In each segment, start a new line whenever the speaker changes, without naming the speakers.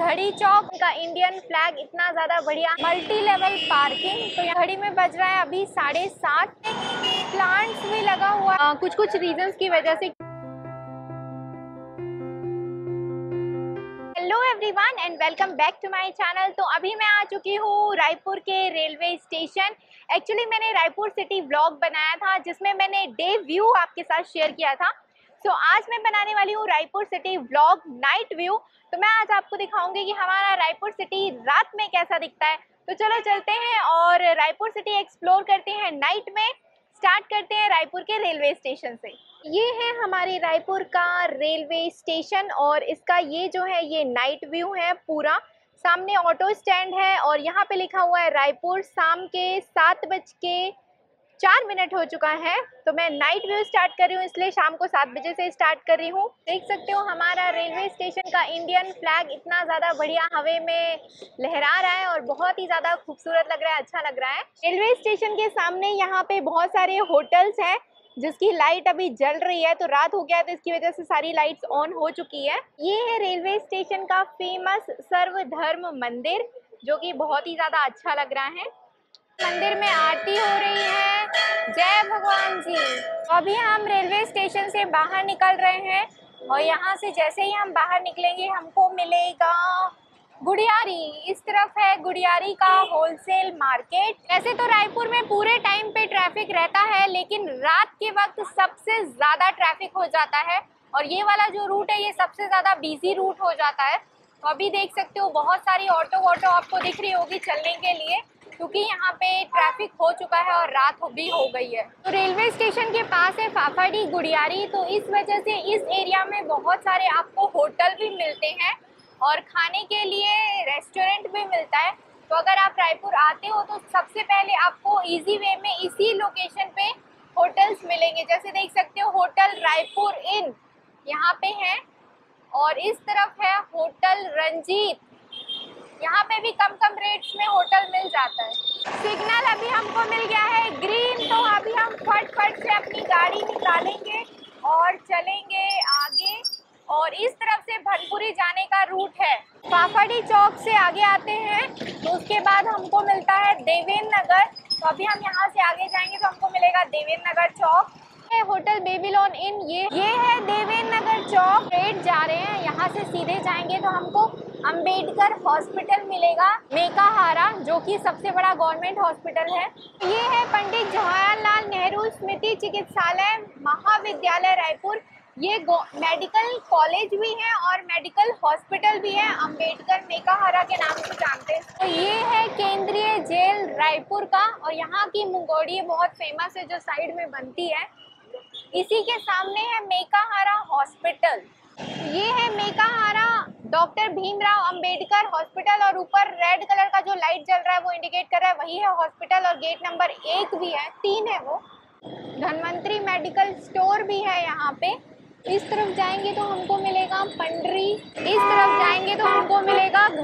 घड़ी चौक का Indian flag इतना ज़्यादा बढ़िया। मल्टी लेवल पार्किंग तो घड़ी में बज रहा है अभी साढ़े सात। प्लांट्स भी लगा हुआ है। कुछ कुछ रीजंस की वजह से। Hello everyone and welcome back to my channel तो अभी मैं आ चुकी हूँ रायपुर के रेलवे स्टेशन एक्चुअली मैंने रायपुर सिटी व्लॉग बनाया था, जिसमें मैंने डे व्यू आपके साथ शेयर किया था। सो so, आज मैं बनाने वाली हूँ Raipur city vlog night view तो मैं आज आपको दिखाऊँगी कि हमारा रायपुर सिटी रात में कैसा दिखता है। तो चलो चलते हैं और रायपुर सिटी एक्सप्लोर करते हैं नाइट में। स्टार्ट करते हैं रायपुर के रेलवे स्टेशन से। ये है हमारे रायपुर का रेलवे स्टेशन और इसका ये जो है ये नाइट व्यू है पूरा। सामने ऑटो स्टैंड है और यहाँ पे लिखा हुआ है रायपुर शाम के सात बज के चार मिनट हो चुका है तो मैं नाइट व्यू स्टार्ट कर रही हूँ, इसलिए शाम को सात बजे से स्टार्ट कर रही हूँ। देख सकते हो हमारा रेलवे स्टेशन का इंडियन फ्लैग इतना ज़्यादा बढ़िया हवे में लहरा रहा है और बहुत ही ज़्यादा खूबसूरत लग रहा है अच्छा लग रहा है। रेलवे स्टेशन के सामने यहाँ पे बहुत सारे होटल्स हैं, जिसकी लाइट अभी जल रही है तो रात हो गया तो इसकी वजह से सारी लाइट्स ऑन हो चुकी है। ये है रेलवे स्टेशन का फ़ेमस सर्वधर्म मंदिर, जो कि बहुत ही ज़्यादा अच्छा लग रहा है। मंदिर में आरती हो रही है जय भगवान जी। अभी हम रेलवे स्टेशन से बाहर निकल रहे हैं और यहाँ से जैसे ही हम बाहर निकलेंगे, हमको मिलेगा गुड़ियारी। इस तरफ़ है गुड़ियारी का होलसेल मार्केट ऐसे तो रायपुर में पूरे टाइम पे ट्रैफ़िक रहता है, लेकिन रात के वक्त सबसे ज़्यादा ट्रैफ़िक हो जाता है और ये वाला जो रूट है, ये सबसे ज़्यादा बिज़ी रूट हो जाता है। तो अभी देख सकते हो, बहुत सारी ऑटो वोटो आपको दिख रही होगी चलने के लिए। क्योंकि यहाँ पे ट्रैफ़िक हो चुका है और रात भी हो गई है। तो रेलवे स्टेशन के पास है फाफाडी गुड़ियारी तो इस वजह से इस एरिया में बहुत सारे आपको होटल भी मिलते हैं और खाने के लिए रेस्टोरेंट भी मिलता है। तो अगर आप रायपुर आते हो तो सबसे पहले आपको इजी वे में इसी लोकेशन पे होटल्स मिलेंगे। जैसे देख सकते हो होटल रायपुर इन यहाँ पे है और इस तरफ़ है होटल रंजीत। यहाँ पे भी कम कम रेट्स में होटल मिल जाता है। सिग्नल अभी हमको मिल गया है ग्रीन तो अभी हम फट फट से अपनी गाड़ी निकालेंगे और चलेंगे आगे। और इस तरफ़ से भनपुरी जाने का रूट है। फाफड़ी चौक से आगे आते हैं तो उसके बाद हमको मिलता है देवेंद्र नगर। तो अभी हम यहाँ से आगे जाएँगे तो हमको मिलेगा देवेंद्र नगर चौक। है होटल बेबीलोन इन ये ये है देवेंद्र नगर चौक। रेट जा रहे हैं, यहाँ से सीधे जाएँगे तो हमको अंबेडकर हॉस्पिटल मिलेगा मेकाहारा, जो कि सबसे बड़ा गवर्नमेंट हॉस्पिटल है। ये है पंडित जवाहरलाल नेहरू स्मृति चिकित्सालय, महाविद्यालय रायपुर। ये मेडिकल कॉलेज भी है और मेडिकल हॉस्पिटल भी है। अंबेडकर मेकाहारा के नाम से जानते हैं। तो ये है केंद्रीय जेल रायपुर का, और यहाँ की मुंगोड़ी बहुत फ़ेमस है, जो साइड में बनती है। इसी के सामने है मेकाहारा हॉस्पिटल। ये है मेकाहारा डॉक्टर भीमराव अंबेडकर हॉस्पिटल और ऊपर रेड कलर का जो लाइट जल रहा है वो इंडिकेट कर रहा है, वही है हॉस्पिटल और गेट नंबर एक भी है, तीन है वो। धनवंतरी मेडिकल स्टोर भी है यहाँ पे। इस तरफ़ जाएँगे तो हमको मिलेगा पंडरी, इस तरफ़ जाएँगे तो हमको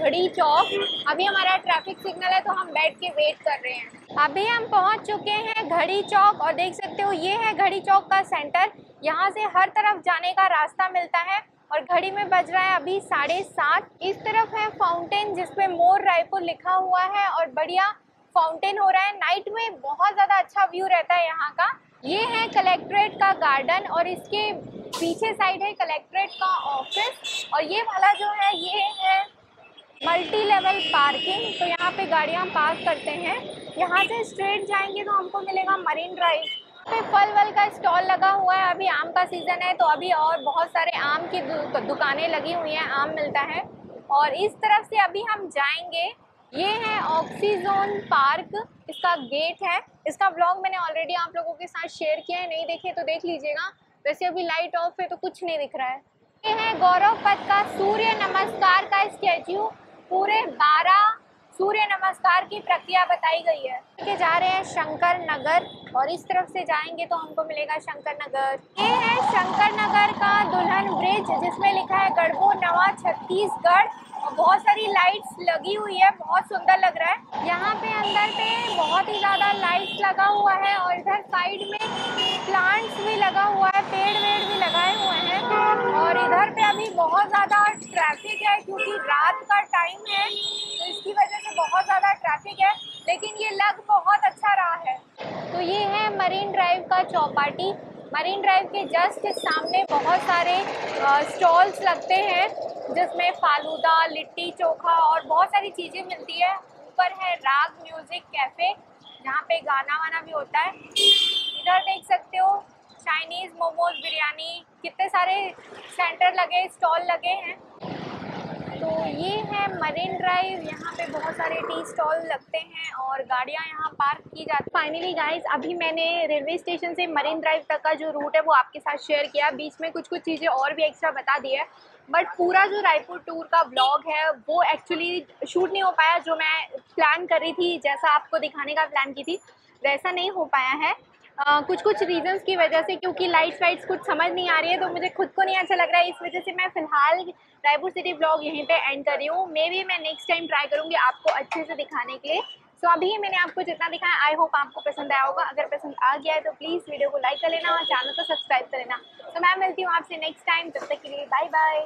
घड़ी चौक। अभी हमारा ट्रैफ़िक सिग्नल है तो हम बैठ के वेट कर रहे हैं। अभी हम पहुँच चुके हैं घड़ी चौक और देख सकते हो, ये है घड़ी चौक का सेंटर यहाँ से हर तरफ़ जाने का रास्ता मिलता है और घड़ी में बज रहा है अभी साढ़े सात। इस तरफ़ है फाउंटेन जिसपे मोर रायपुर लिखा हुआ है और बढ़िया फाउंटेन हो रहा है। नाइट में बहुत ज़्यादा अच्छा व्यू रहता है यहाँ का। ये है कलेक्ट्रेट का गार्डन और इसके पीछे साइड है कलेक्ट्रेट का ऑफ़िस और ये वाला जो है, ये है मल्टी लेवल पार्किंग तो यहाँ पे गाड़ियाँ पार्क करते हैं। यहाँ से स्ट्रेट जाएँगे तो हमको मिलेगा मरीन ड्राइव पे फल वल का स्टॉल लगा हुआ है, अभी आम का सीज़न है तो अभी और बहुत सारे आम की दुकानें लगी हुई हैं, आम मिलता है। और इस तरफ़ से अभी हम जाएँगे, ये है ऑक्सीजोन पार्क इसका गेट है। इसका ब्लॉग मैंने ऑलरेडी आप लोगों के साथ शेयर किया है, नहीं देखे तो देख लीजिएगा। वैसे अभी लाइट ऑफ़ है तो कुछ नहीं दिख रहा है। ये है गौरव पथ का सूर्य नमस्कार का स्टैच्यू पूरे बारह सूर्य नमस्कार की प्रक्रिया बताई गई है। के जा रहे हैं शंकर नगर और इस तरफ़ से जाएँगे तो हमको मिलेगा शंकर नगर। ये है शंकर नगर का दुल्हन ब्रिज, जिसमें लिखा है गढ़बो नवा छत्तीसगढ़ और बहुत सारी लाइट्स लगी हुई है, बहुत सुंदर लग रहा है। यहाँ पे अंदर पे बहुत ही ज़्यादा लाइट्स लगा हुआ है और इधर साइड में प्लांट्स भी लगा हुआ है, पेड़ वेड़ भी लगाए हुए हैं। और इधर पे अभी बहुत ज़्यादा ट्रैफ़िक है, क्योंकि रात का टाइम है तो इसकी वजह से बहुत ज़्यादा ट्रैफ़िक है, लेकिन ये लग बहुत अच्छा रहा है। तो ये है मरीन ड्राइव का चौपाटी। मरीन ड्राइव के जस्ट सामने बहुत सारे स्टॉल्स लगते हैं, जिसमें फालूदा, लिट्टी चोखा और बहुत सारी चीज़ें मिलती है। ऊपर है राग म्यूज़िक कैफ़े, जहाँ पे गाना वाना भी होता है। इधर देख सकते हो। चाइनीज़ मोमोज बिरयानी कितने सारे सेंटर लगे स्टॉल लगे हैं। तो ये है मरीन ड्राइव यहाँ पे बहुत सारे टी स्टॉल लगते हैं और गाड़ियाँ यहाँ पार्क की जाती फाइनली गाइस अभी मैंने रेलवे स्टेशन से मरीन ड्राइव तक का जो रूट है, वो आपके साथ शेयर किया। बीच में कुछ कुछ चीज़ें और भी एक्स्ट्रा बता दी है। बट पूरा जो रायपुर टूर का ब्लॉग है, वो एक्चुअली शूट नहीं हो पाया, जो मैं प्लान कर रही थी, जैसा आपको दिखाने का प्लान की थी, वैसा नहीं हो पाया है। Uh, कुछ कुछ रीजंस की वजह से क्योंकि लाइट्स वाइट्स कुछ समझ नहीं आ रही है तो मुझे खुद को नहीं अच्छा लग रहा है। इस वजह से मैं फ़िलहाल रायपुर सिटी ब्लॉग यहीं पे एंड कर रही हूँ। मे भी मैं नेक्स्ट टाइम ट्राई करूँगी आपको अच्छे से दिखाने के लिए। सो so, अभी मैंने आपको जितना दिखाया आई होप आपको पसंद आया होगा। अगर पसंद आ गया है तो प्लीज़ वीडियो को लाइक कर लेना और चैनल को सब्सक्राइब कर लेना। तो मैं मिलती हूँ आपसे नेक्स्ट टाइम तब तक के लिए बाय बाय